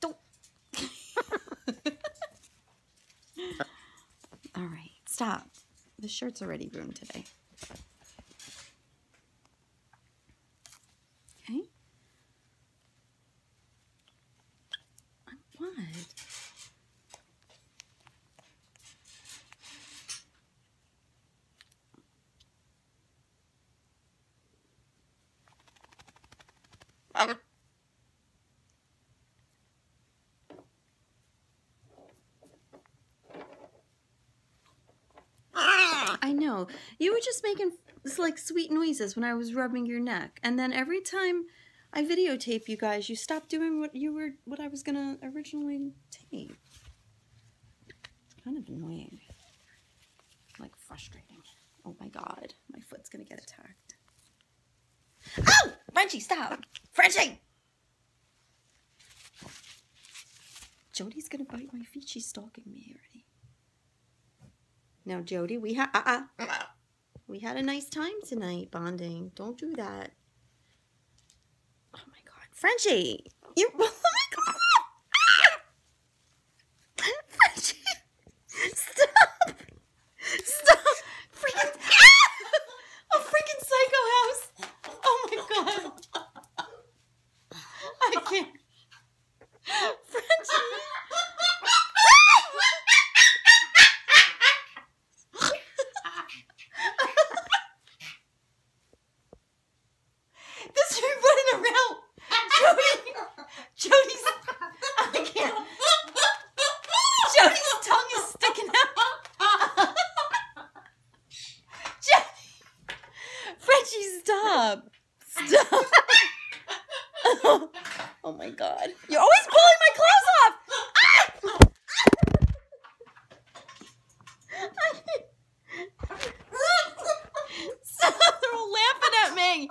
Don't. All right, stop. The shirt's already ruined today. Okay. What? Um. Ah! I know. You were just making like sweet noises when I was rubbing your neck. And then every time I videotape you guys, you stop doing what you were what I was gonna originally tape. It's kind of annoying. Like frustrating. Oh my god. My foot's gonna get attacked. Oh! Frenchie, stop! Frenchie! Jody's gonna bite my feet. She's stalking me already. Now, Jody, we had uh, uh, we had a nice time tonight bonding. Don't do that. Oh my god, Frenchie, you! Stop. Stop. oh. my god. You're always pulling my clothes off! Ah! Stop, they're all laughing at me!